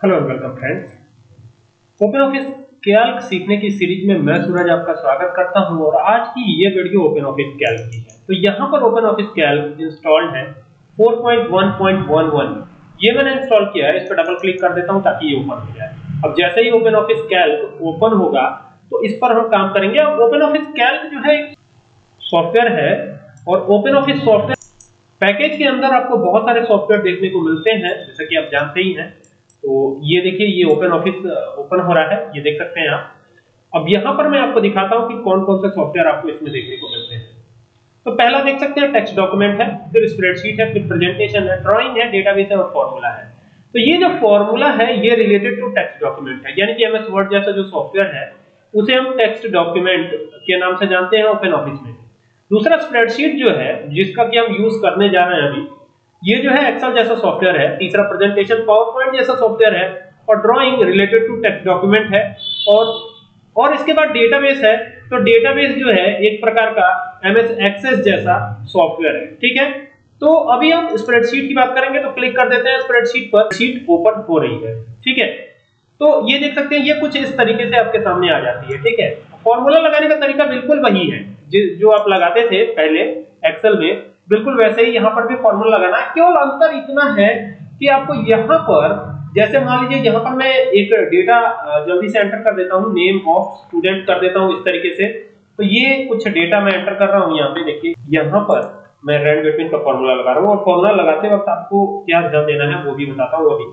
Hello welcome friends open office calc सीखने की series में मैं सूरज आपका स्वागत करता हूँ और आज की ये वीडियो ओपन ऑफ़िस कैल्क की है। तो यहाँ पर ओपन ऑफ़िस कैल्क इंस्टॉल्ड है 4.1.11 ये मैंने इंस्टॉल किया है, इस पर डबल क्लिक कर देता हूँ ताकि ये ओपन हो जाए। अब जैसे ही ओपन ऑफ़िस कैल्क ओपन होगा तो इस पर हम काम करेंगे। ओपन ऑफ़िस कैल्क जो है सॉफ्टवेयर है और ओपन ऑफ़िस सॉफ्टवेयर पैकेज के अंदर आपको बहुत सारे सॉफ्टवेयर देखने को मिलते हैं, जैसे कि आप जानते ही हैं। तो ये देखिए, ये ओपन ऑफ़िस ओपन हो रहा है, ये देख सकते हैं आप। अब यहाँ पर मैं आपको दिखाता हूँ कि कौन कौन से सॉफ्टवेयर आपको इसमें देखने को मिलते हैं। तो पहला देख सकते हैं टेक्स्ट डॉक्यूमेंट है, फिर स्प्रेडशीट है, फिर प्रेजेंटेशन है ड्राइंग है डेटाबेस है और फॉर्मूला है। तो ये जो फॉर्मूला है, ये रिलेटेड टू टेक्स्ट डॉक्यूमेंट है। यानी कि एमएस वर्ड जैसा जो सॉफ्टवेयर है, उसे हम टेक्स्ट डॉक्यूमेंट के नाम से जानते हैं ओपन ऑफ़िस में। दूसरा स्प्रेडशीट जो है, जिसका कि हम यूज़ करने जा रहे हैं अभी ये जो है एक्सेल जैसा सॉफ्टवेयर है, तीसरा प्रेजेंटेशन पावर पॉइंट जैसा सॉफ्टवेयर है और drawing related to text document है और और इसके बाद डेटाबेस है तो डेटाबेस जो है एक प्रकार का एमएस एक्सेस जैसा सॉफ्टवेयर है, ठीक है? तो अभी हम स्प्रेडशीट की बात करेंगे तो क्लिक कर देते हैं स्प्रेडशीट पर शीट ओपन हो रही है, ठीक है? तो ये देख सकते हैं, ये कुछ इस तरीके से आपके सामने आ जाती है, ठीक है? फॉर्मूला लगाने का तरीका बिल्कुल वही है, जो आप लगाते थे पहले एक्सेल में बिल्कुल वैसे ही यहाँ पर भी फॉर्मूला लगाना है। केवल अंतर इतना है कि आपको यहाँ पर, जैसे मान लीजिए यहाँ पर मैं एक डेटा जल्दी से एंटर कर देता हूँ नेम ऑफ़ स्टूडेंट कर देता हूँ इस तरीके से। तो ये कुछ डेटा मैं एंटर कर रहा हूँ यहाँ पे, देखिए। यहाँ पर मैं रैंड बिटवीन का फॉर्मूला लगा रहा हूँ और फॉर्मूला लगाते वक्त आपको क्या ध्यान देना है वो भी बताता हूँ अभी।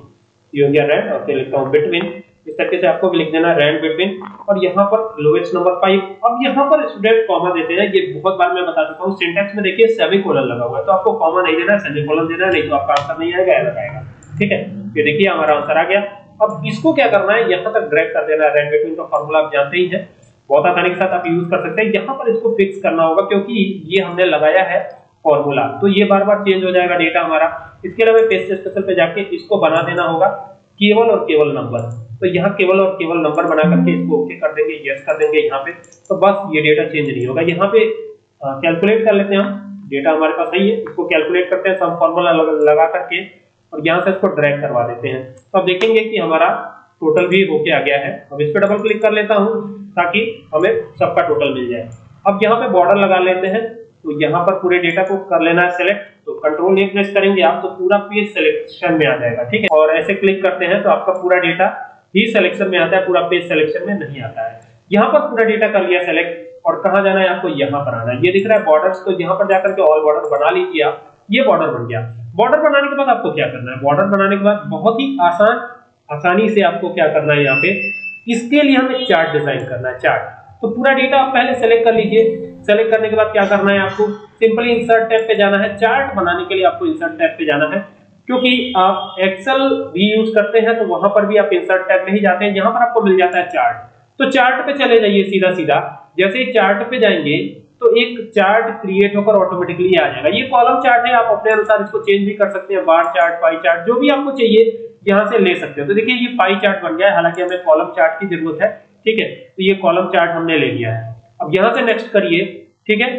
ये हो गया रैंड और फिर लिखता हूँ बिटवीन इस तरीके से आपको लिख देना रैंड बिटवीन और यहाँ पर लोएस्ट नंबर फाइव अब यहाँ पर स्टूडेंट कॉमा देते हैं। ये बहुत बार मैं बता चुका हूँ। सिंटेक्स में देखिए सेमीकोलन लगा हुआ है। तो आपको कॉमा नहीं देना सेमीकोलन देना नहीं तो आपका आंसर नहीं आएगा एरर आएगा। ठीक है? ये देखिए, हमारा आंसर आ गया। अब इसको क्या करना है? यहाँ तक ड्रैग कर देना रैंड बिटवीन का फॉर्मूला आप जानते ही है। बहुत आसानी के साथ आप यूज़ कर सकते हैं। यहाँ पर इसको फिक्स करना होगा, क्योंकि ये हमने लगाया है फॉर्मूला तो ये बार बार चेंज हो जाएगा डेटा हमारा। इसके अलावा पेस्ट स्पेशल पे जाके इसको बना देना होगा। केवल और केवल नंबर तो यहाँ केवल और केवल नंबर बना करके इसको ओके कर देंगे यस कर देंगे यहाँ पे। तो बस ये डेटा चेंज नहीं होगा। यहाँ पे कैलकुलेट कर लेते हैं हम। डेटा हमारे पास सही है इसको कैलकुलेट करते हैं सम फॉर्मूला लगा करके और यहाँ से इसको ड्रैग करवा देते हैं। तो अब देखेंगे कि हमारा टोटल भी होके आ गया है। अब इस पर डबल क्लिक कर लेता हूँ ताकि हमें सबका टोटल मिल जाए। अब यहाँ पे बॉर्डर लगा लेते हैं। तो यहाँ पर पूरे डेटा को कर लेना है सेलेक्ट तो कंट्रोल ए प्रेस करेंगे आप तो पूरा पेज सिलेक्शन में आ जाएगा। ठीक है? और ऐसे क्लिक करते हैं तो आपका पूरा डेटा ही सिलेक्शन में आता है, पूरा पेज सिलेक्शन में नहीं आता है। यहाँ पर पूरा डेटा कर लिया सेलेक्ट और कहा जाना है, आपको यहाँ पर आना है। ये दिख रहा है बॉर्डर्स तो यहाँ पर जाकर के ऑल बॉर्डर बना लीजिए आप। ये बॉर्डर बन गया। बॉर्डर बनाने के बाद आपको क्या करना है? बॉर्डर बनाने के बाद बहुत ही आसान, आसानी से आपको क्या करना है यहाँ पे? इसके लिए हमें चार्ट डिज़ाइन करना है चार्ट तो पूरा डेटा आप पहले सेलेक्ट कर लीजिए। सेलेक्ट करने के बाद क्या करना है आपको? सिंपली इंसर्ट टैब पे जाना है। चार्ट बनाने के लिए आपको इंसर्ट टैब पे जाना है। क्योंकि आप एक्सेल भी यूज़ करते हैं तो वहाँ पर भी आप इंसर्ट टैब में ही जाते हैं, जहाँ पर आपको मिल जाता है चार्ट तो चार्ट पे चले जाइए सीधा सीधा जैसे चार्ट पे जाएँगे तो एक चार्ट क्रिएट होकर ऑटोमेटिकली आ जाएगा। ये कॉलम चार्ट है, आप अपने अनुसार इसको चेंज भी कर सकते हैं बार चार्ट पाई चार्ट जो भी आपको चाहिए, यहाँ से ले सकते हो। तो देखिए, ये पाई चार्ट बन गया है। हालाँकि हमें कॉलम चार्ट की ज़रूरत है, ठीक है? तो ये कॉलम चार्ट हमने ले लिया है। अब यहाँ से नेक्स्ट करिए, ठीक है?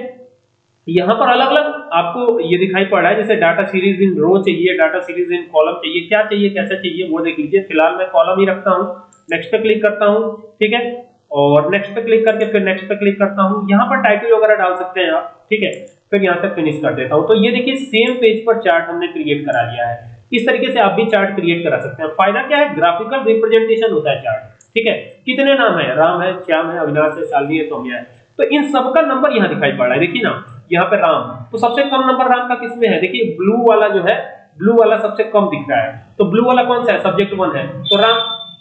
यहाँ पर अलग अलग आपको ये दिखाई पड़ रहा है, जैसे डाटा सीरीज़ इन रो चाहिए डाटा सीरीज़ इन कॉलम चाहिए, क्या चाहिए, कैसा चाहिए, वो देख लीजिए। फ़िलहाल मैं कॉलम ही रखता हूँ। नेक्स्ट पे क्लिक करता हूँ, ठीक है? और नेक्स्ट पे क्लिक करके फिर नेक्स्ट पे क्लिक करता हूँ। यहाँ पर टाइटल वगैरह डाल सकते हैं आप, ठीक है? फिर यहाँ से फिनिश कर देता हूँ। तो ये देखिए सेम पेज पर चार्ट हमने क्रिएट करा लिया है। इस तरीके से आप भी चार्ट क्रिएट करा सकते हैं। फ़ायदा क्या है? ग्राफिकल रिप्रेजेंटेशन होता है चार्ट ठीक है? कितने नाम है? राम है, श्याम है, अविनाश है, शालिनी है, सौम्या है। तो इन सबका नंबर यहाँ दिखाई पड़ रहा है। देखिए ना यहाँ पे राम। तो सबसे कम नंबर राम का किसमें है? देखिए ब्लू वाला जो है ब्लू वाला सबसे कम दिख रहा है। तो ब्लू वाला कौन सा है? सब्जेक्ट वन है। तो राम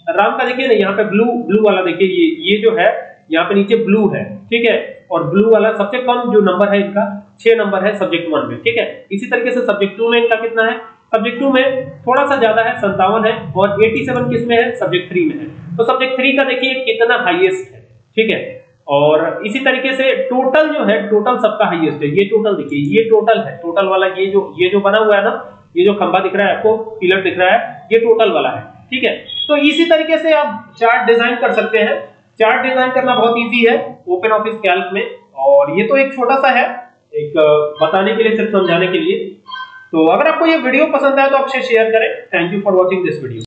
राम का देखिए ना, यहाँ पे ब्लू ब्लू वाला देखिए, ये ये जो है, यहाँ पे नीचे ब्लू है, ठीक है? और ब्लू वाला सबसे कम जो नंबर है इनका छह नंबर है सब्जेक्ट वन में, ठीक है? इसी तरीके से सब्जेक्ट टू में इनका कितना है? सब्जेक्ट टू में थोड़ा सा ज़्यादा है संतावन है, और 87 किसमें है? सब्जेक्ट थ्री में है। तो सब्जेक्ट थ्री का देखिए कितना हाईएस्ट है, ठीक है? और इसी तरीके से टोटल जो है टोटल सबका हाईएस्ट है। ये टोटल देखिए, ये टोटल है। टोटल वाला ये जो ये जो बना हुआ है ना, ये जो खंबा दिख रहा है आपको पिलर दिख रहा है, ये टोटल वाला है। ठीक है? तो इसी तरीके से आप चार्ट डिज़ाइन कर सकते हैं। चार्ट डिज़ाइन करना बहुत इजी है ओपन ऑफ़िस कैल्क में। और ये तो एक छोटा सा है, एक बताने के लिए, सिर्फ़ समझाने के लिए। तो अगर आपको ये वीडियो पसंद आया तो आपसे शेयर करें। Thank you for watching this video